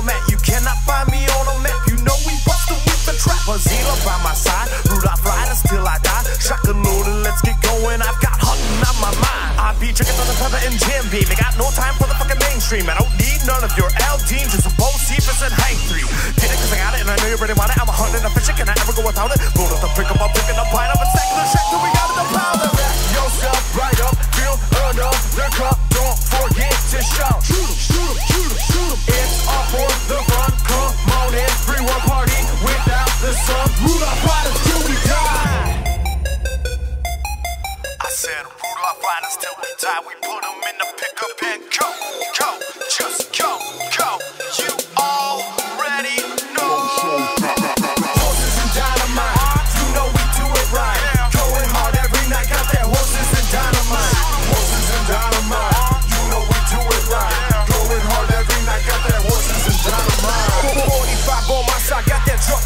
I'm at. You cannot find me on a map. You know we bustin' with the trap. Arzilla by my side, Rudolph riders till I die. Shotgun loaded, let's get going. I've got hunting on my mind. I be drinking on the pepper and Jim Beam. I got no time for the fucking mainstream. I don't need none of your L teams. Just a Bocephus and Hank 3. Get it cause I got it and I know you really want it. I'm a hunting, a fishing. Can I ever go without it? Blow up the pick up,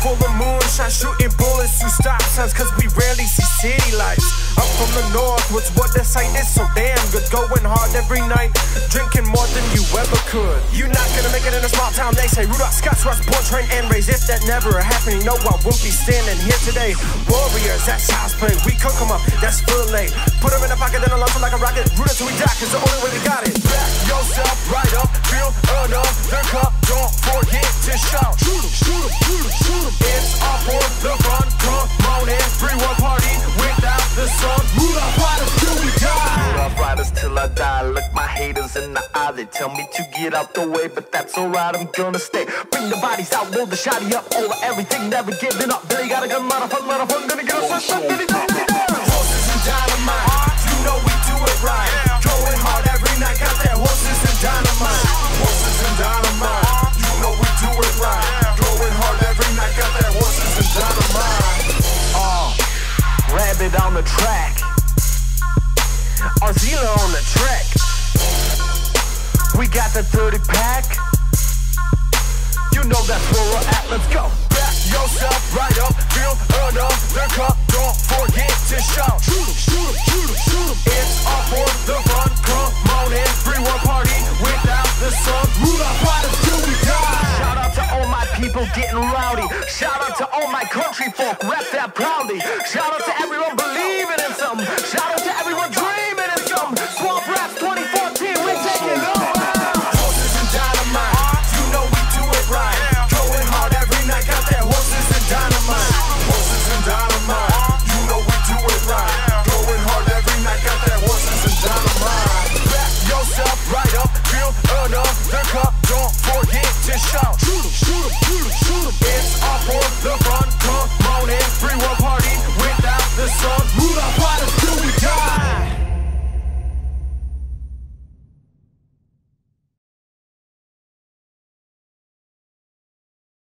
full of moonshine, shooting bullets through stop signs, cause we rarely see city lights. Up from the north, what's what the sight is so damn good. Going hard every night, drinking more than you ever could. You're not gonna make it in a small town, they say. Rudolph Scott's was born, trained, and raised. If that never happened, know I wouldn't be standing here today. Warriors, that's house play. We cook 'em up, that's fillet. Put 'em in a pocket, then I launch 'em like a rocket. Root till we die, cause the only way we got it. Back yourself right up, feel another cup. Don't forget to shout. Shoot shoot shoot. It's all for the fun. Come on in, free one party without the sun. Rudolph riders till we die. Rudolph riders till I die. Look my haters in the eye. They tell me to get out the way, but that's alright. I'm gonna stay. Bring the bodies out, roll the shotty up over everything. Never giving up. Billy got a gun, lot of fun, lot of fun. Gonna get us oh, some shit. Rabid on the track. Arzilla on the track. We got the 30 pack. You know that's where we're at. Let's go. Back yourself right up, feel another cup. Don't forget to shout. Shoot 'em, shoot 'em, shoot 'em, shoot 'em. It's all for the fun. Come on in, free one party without the sun. Rudolph riders till we die. Shout out to all my people getting rowdy. Shout out to all my country folk, rap that proudly. Shout out to